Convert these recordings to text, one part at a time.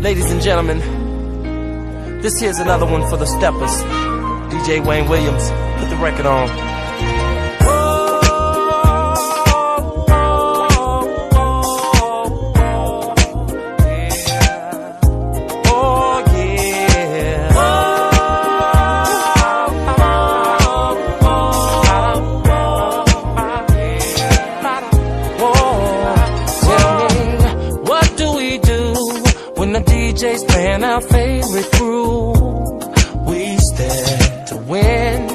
Ladies and gentlemen, this here's another one for the steppers. DJ Wayne Williams, put the record on. DJ's playing our favorite groove. We stand to win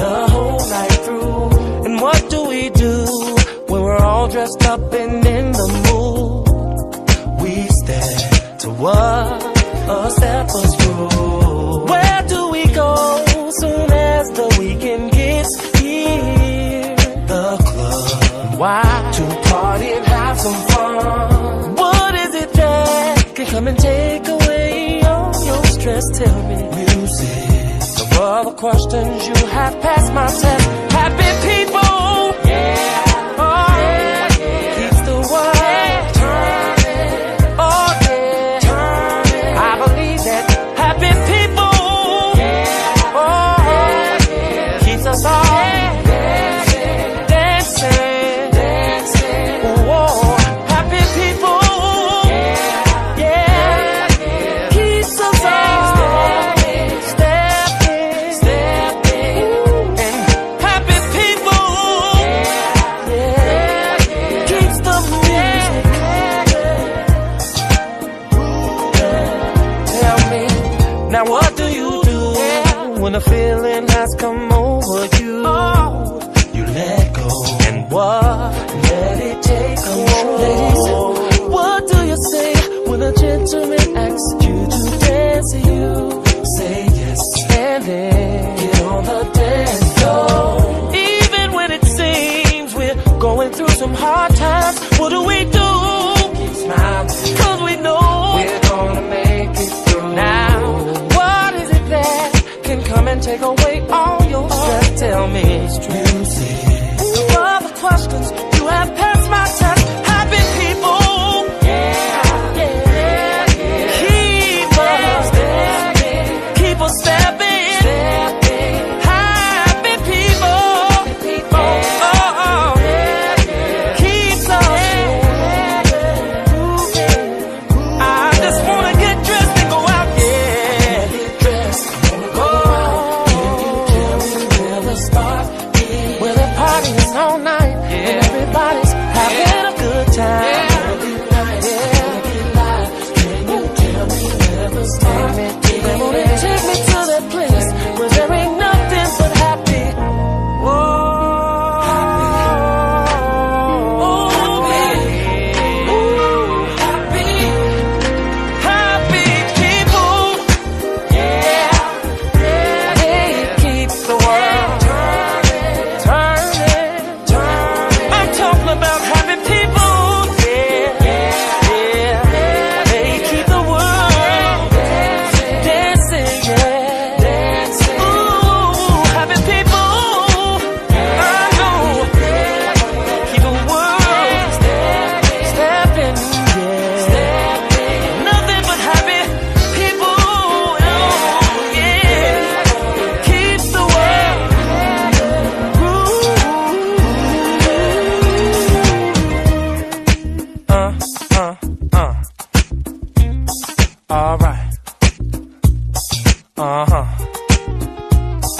the whole night through. And what do we do when we're all dressed up and in the mood? We stand to what a stepper's groove. Where do we go soon as the weekend gets here? The club. Why? To party and have some fun. Come and take away all your stress, tell me music. Of all the questions you have passed my test, happy people. When a feeling has come over you. Oh, you let go. And what? Let it take control. what do you say when a gentleman asks you to dance? You say yes. And then get on the dance floor. Even when it seems we're going through some hard times, what do we do? Keep smiling. Cause we and take away all your stress. Tell me, music. All the questions you have huh.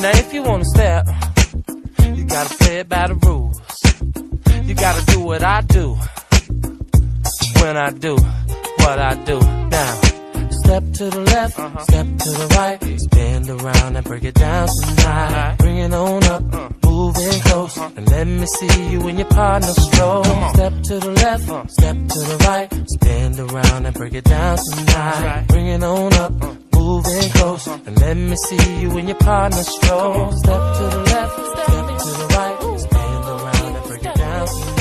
Now, if you wanna step, you gotta play it by the rules. You gotta do what I do when I do what I do. Now, step to the left, uh -huh. step to the right, spin around and break it down tonight. Bring it on up, uh. moving close, uh -huh. and let me see you and your partner stroll. Step to the left, uh. step to the right, spin around and break it down tonight. Bring it on up, me see you and your partner stroll. Step to the left, step to the right, spin around and break it down